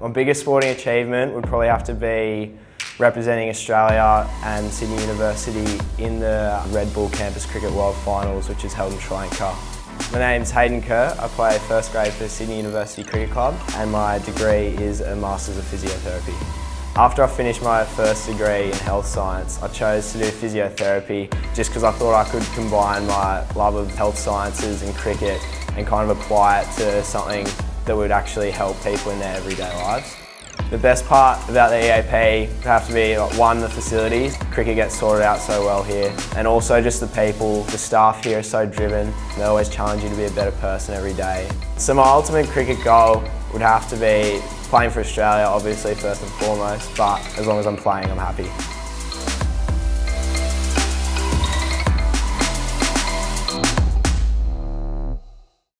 My biggest sporting achievement would probably have to be representing Australia and Sydney University in the Red Bull Campus Cricket World Finals, which is held in Sri Lanka. My name's Hayden Kerr. I play first grade for Sydney University Cricket Club and my degree is a Masters of Physiotherapy. After I finished my first degree in health science, I chose to do physiotherapy just because I thought I could combine my love of health sciences and cricket and kind of apply it to something that would actually help people in their everyday lives. The best part about the EAP would have to be one, the facilities. Cricket gets sorted out so well here. And also just the people. The staff here are so driven. They always challenge you to be a better person every day. So my ultimate cricket goal would have to be playing for Australia, obviously first and foremost, but as long as I'm playing, I'm happy.